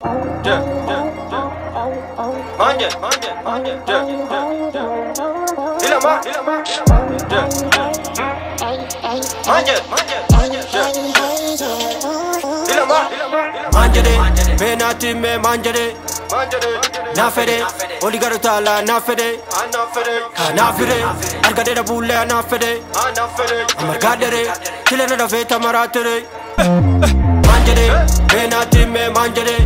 Yeah, yeah, yeah. Manje, manje, manje. Yeah, yeah, yeah. Dila ma, dila ma, dila ma. Yeah, yeah. Manje, manje, manje. Yeah. Dila ma, dila ma, dila ma. Manjade, me nati me Manjade, na fede, oli garu tala na fede, ana fede, ka na fede, argade da bulle na ana fede. amar gadere, kilena da feta maratere. Manjade, me nati me Manjade,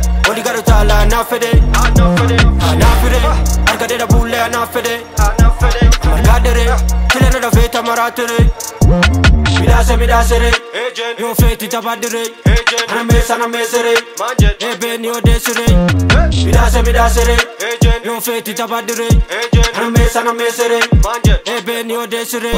na fede, oli garu tala na fede, ana fede, ka na fede, argade da bulle na fede, ana fede. amar gadere, kilena da feta maratere. Midase midasere, yo feti tabadere, agent, ana mesa na mesere, ebe ni odesere. hey. Midase midasere, agent, yo feti tabadere, agent, ana mesa na mesere. Ebe ni odesere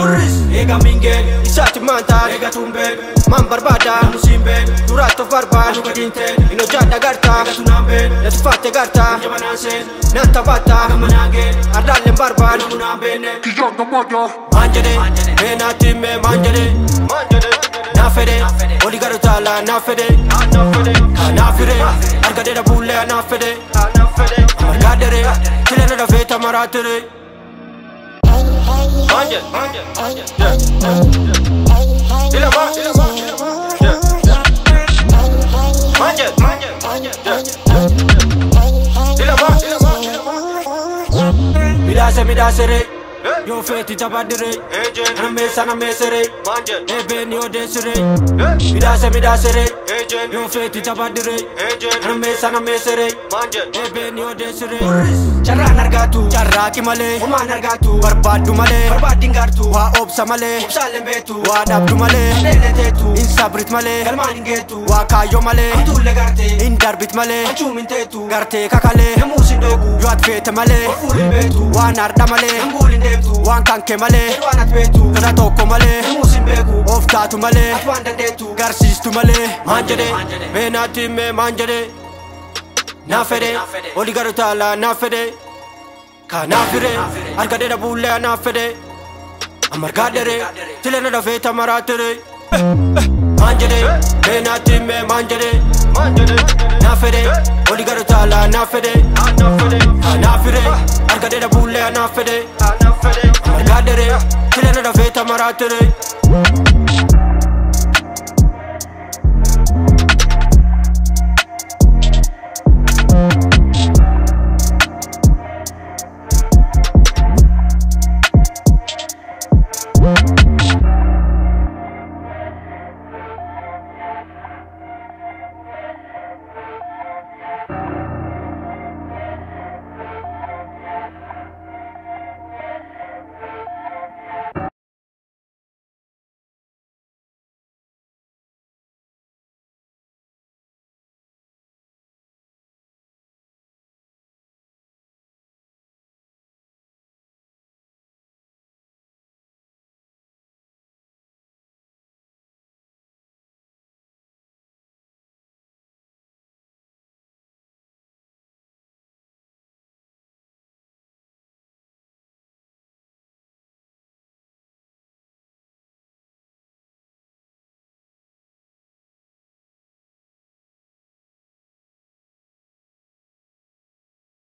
Ega minge Isati manta Ega tumbe Man barbata. Musimbe Duratto farba Luca dinte Ino giada garta Sunambe Le tu fatte garta Jamanase Nanta batta Kamanage Ardalle in barba. Lumuna bene. Chi gioca modo Mangiare. Venati me mangiare. Mangiare. Nafede Oligaro tala nafede Nafede Argade da bulle nafede Nafede Amargadere Tilene da feta maratere Mangiare Mangiare Mangiare. Ma. Midase midasere Hey. Yo feti tabadere Agent, Ana mesa na mesere manjade, Ebe ni odesere hey. Midase midasere Agent, Yo feti tabadere agent, Ana mesa na mesere manjade. Ebe ni odesere Carraan argatu Carraaqi malee Homaan argatu Barbaaddu malee Barbaaddiin gaartu Waa obsa malee Obsaalleen beektu Waa dhabdu malee Adeelee teetu Hin sabrit malee Galmaan hin geetu Waa kaayyoo malee Hamtuullee gartee Hin darbit malee Hancuum hin teetu Gartee kakalee Namuus hin dhogu Yoo at feete malee Ofuul hin beektu Waan ardha malee Hanguul hin deemtu Waan kanke malee Waan at beektu Kana tokko malee Namuus hin beeku Of taatu malee At waan dandeettu Garsiistu malee Maan jedhee Meenaatti mee maan jedhee na fede oli garu tala na fede. Ka na fide argade da bulle na fede. Amar gadere tilena da feta maratere manjede me na timme manjede Manjade, na fede oli garu tala na fede. Ana fede, ka na fide argade da bulle na fede. Ana fede. amar gadere tilena da feta maratere